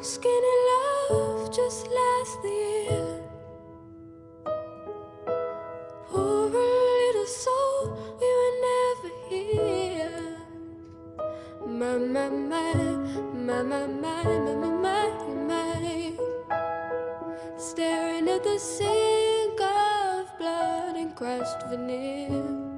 Skinny love just last the year. Poor little soul, we were never here. My, my, my, my, my, my, my, my, my. Staring at the sink of blood and crushed veneer.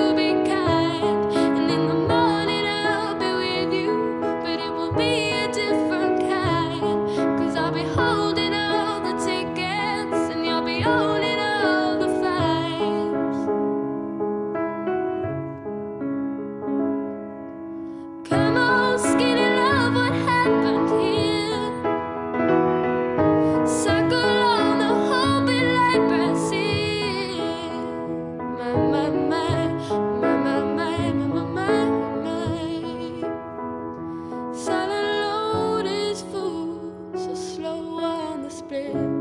spirit.